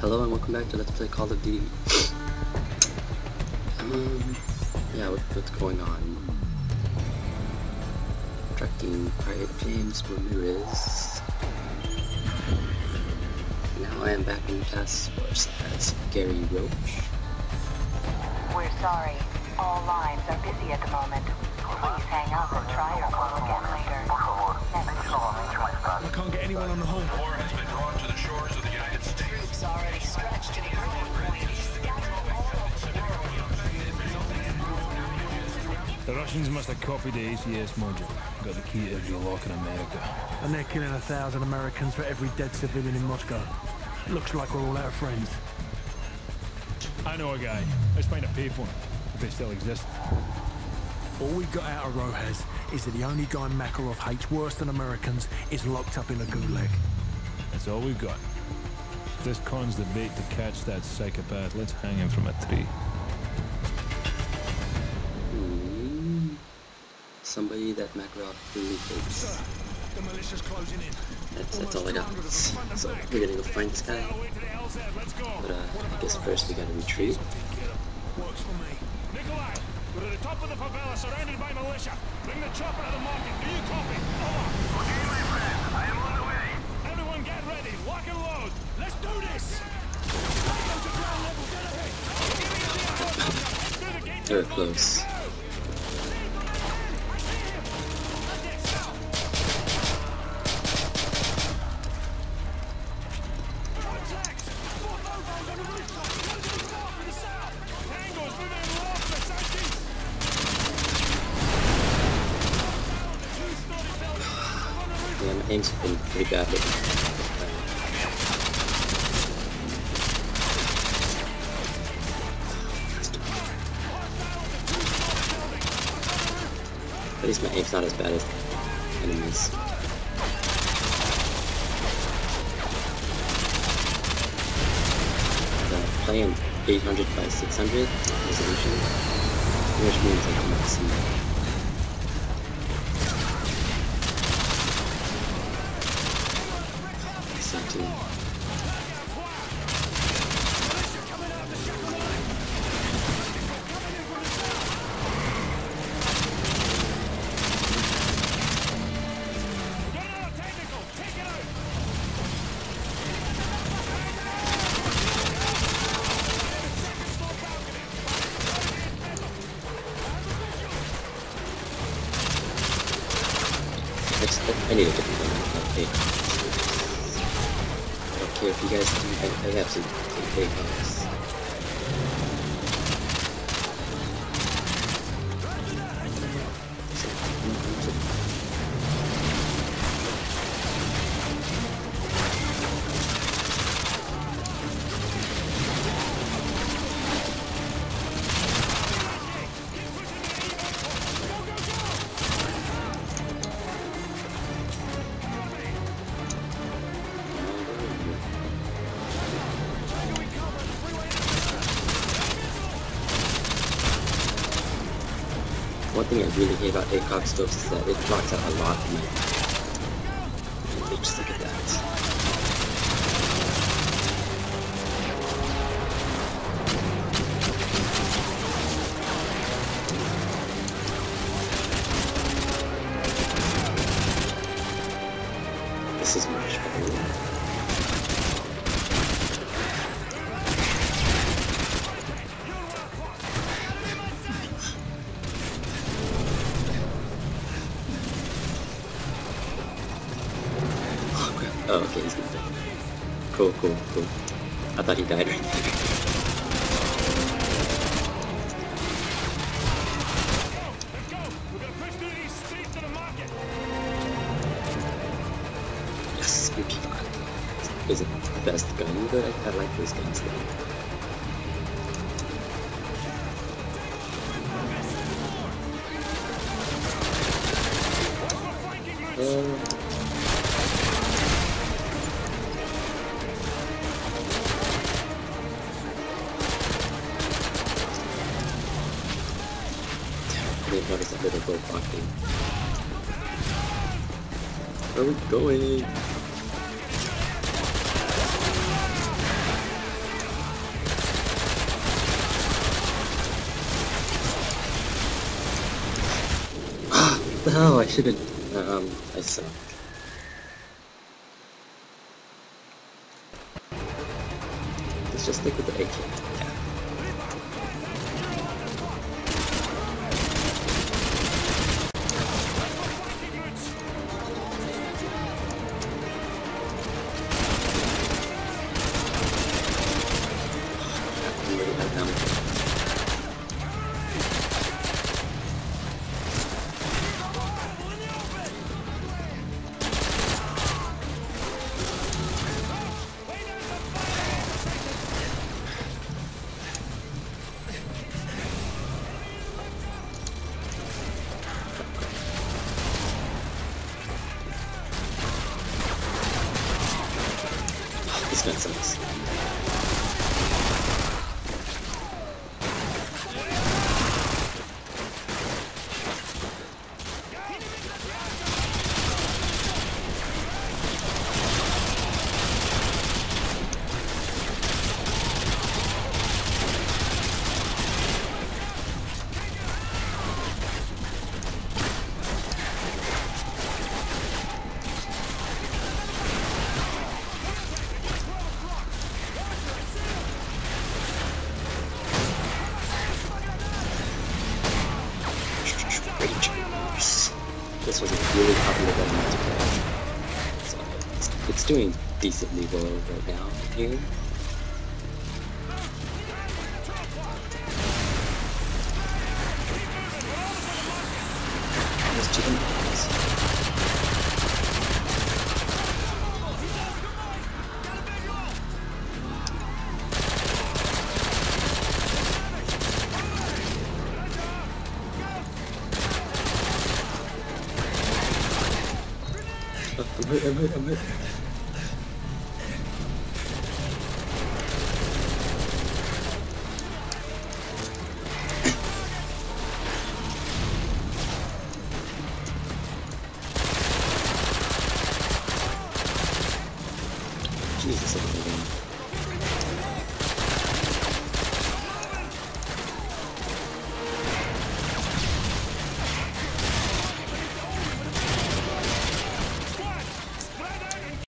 Hello and welcome back to Let's Play Call of Duty. um, yeah, what, what's going on? Tracking Private James Ramirez. Now I am back in the task force as Gary Roach. We're sorry. All lines are busy at the moment. Please hang up and try your call again later. I can't get anyone on the home. War has been drawn to the shores of the United States. Troops already stretched to the growing point. Scattered all over the world. The Russians must have copied the ACS module. Got the key to every lock in America. And they're killing a thousand Americans for every dead civilian in Moscow. Looks like we're all out of friends. I know a guy. Let's find a payphone, if it still exists. All we got out of Rojas is that the only guy Makarov hates worse than Americans is locked up in a gulag. That's all we've got. If this con's the bait to catch that psychopath, let's hang him from a tree. Hmm. Somebody that Makarov really hates. The militia's closing in. That's, that's all I got. So we're gonna go find this guy. But uh, I guess first we gotta retreat. Works for me. Nikolai, we're at the top of the favela surrounded by militia. Bring the chopper to the market. Do you copy? Over. Okay, my friend. I am on the way. Everyone get ready. Lock and load. Let's do this. They're close. Yeah, my aim's been pretty bad. At least my aim's not as bad as enemies. Playing 800 by 600 resolution, which means I cannot see I, I need a different one. Okay. I don't care if you guys do. I, I have to take guns. One thing I really hate about ACOG scopes is that it blocks out a lot of my. Just look at that. This is much better. Oh. Okay, he's not dead. Cool, cool, cool. I thought he died right there. Gonna. Yes, MP5. Is it the best gun, but I, I like those guns though. Uh, didn't notice a little bird blocking. Where are we going? Ah, no, I shouldn't. Um, I suck. Let's just stick with the AK. I'm really out of ammo. This gun sucks. This was a really popular gun in multiplayer. So it's, it's doing decently well right now here. bit, a bit, a bit. Jesus,